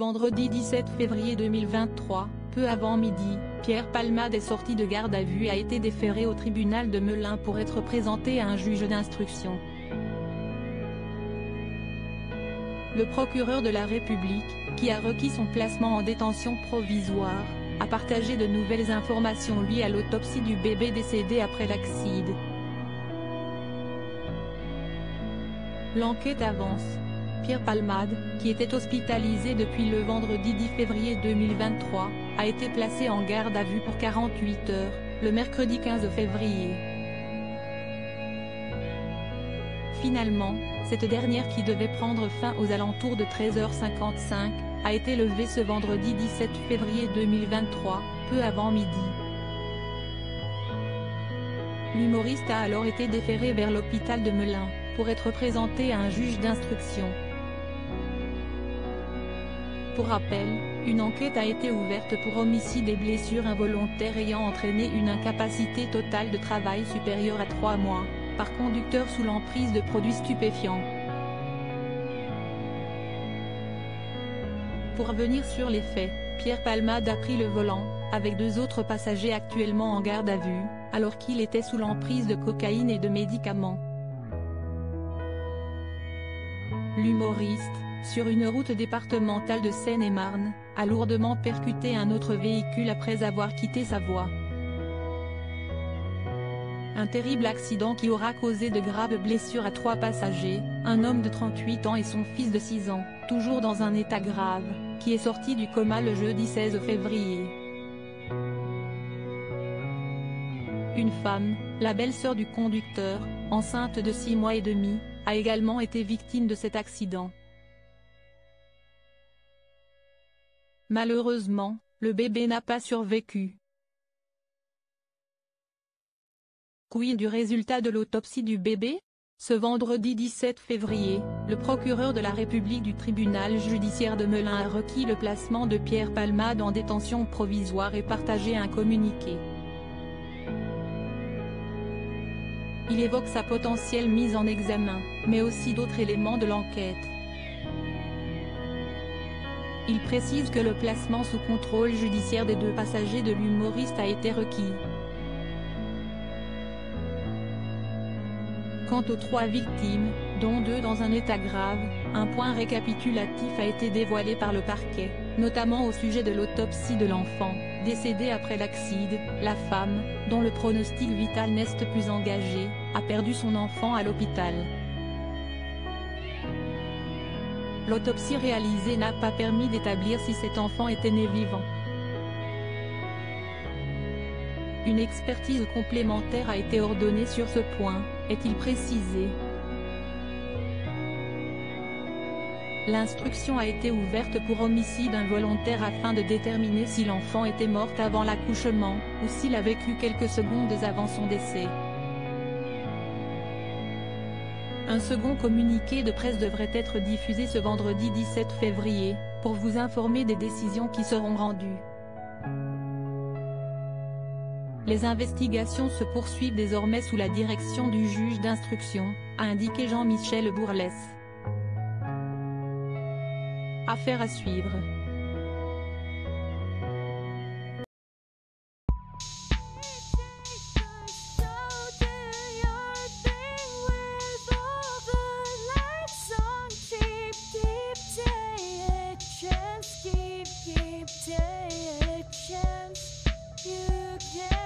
Vendredi 17 février 2023, peu avant midi, Pierre Palmade est sorti de garde à vue a été déféré au tribunal de Melun pour être présenté à un juge d'instruction. Le procureur de la République, qui a requis son placement en détention provisoire, a partagé de nouvelles informations liées à l'autopsie du bébé décédé après l'accident. L'enquête avance. Pierre Palmade, qui était hospitalisé depuis le vendredi 10 février 2023, a été placé en garde à vue pour 48 heures, le mercredi 15 février. Finalement, cette dernière qui devait prendre fin aux alentours de 13h55, a été levée ce vendredi 17 février 2023, peu avant midi. L'humoriste a alors été déféré vers l'hôpital de Melun, pour être présenté à un juge d'instruction. Pour rappel, une enquête a été ouverte pour homicide et blessures involontaires ayant entraîné une incapacité totale de travail supérieure à trois mois, par conducteur sous l'emprise de produits stupéfiants. Pour revenir sur les faits, Pierre Palmade a pris le volant, avec deux autres passagers actuellement en garde à vue, alors qu'il était sous l'emprise de cocaïne et de médicaments. L'humoriste, sur une route départementale de Seine-et-Marne, a lourdement percuté un autre véhicule après avoir quitté sa voie. Un terrible accident qui aura causé de graves blessures à trois passagers, un homme de 38 ans et son fils de 6 ans, toujours dans un état grave, qui est sorti du coma le jeudi 16 février. Une femme, la belle-sœur du conducteur, enceinte de 6 mois et demi, a également été victime de cet accident. Malheureusement, le bébé n'a pas survécu. Quid du résultat de l'autopsie du bébé? Ce vendredi 17 février, le procureur de la République du tribunal judiciaire de Melun a requis le placement de Pierre Palmade en détention provisoire et partagé un communiqué. Il évoque sa potentielle mise en examen, mais aussi d'autres éléments de l'enquête. Il précise que le placement sous contrôle judiciaire des deux passagers de l'humoriste a été requis. Quant aux trois victimes, dont deux dans un état grave, un point récapitulatif a été dévoilé par le parquet, notamment au sujet de l'autopsie de l'enfant, décédé après l'accident, la femme, dont le pronostic vital n'est plus engagé, a perdu son enfant à l'hôpital. L'autopsie réalisée n'a pas permis d'établir si cet enfant était né vivant. Une expertise complémentaire a été ordonnée sur ce point, est-il précisé. L'instruction a été ouverte pour homicide involontaire afin de déterminer si l'enfant était morte avant l'accouchement, ou s'il a vécu quelques secondes avant son décès. Un second communiqué de presse devrait être diffusé ce vendredi 17 février, pour vous informer des décisions qui seront rendues. Les investigations se poursuivent désormais sous la direction du juge d'instruction, a indiqué Jean-Michel Bourlès. Affaire à suivre. you can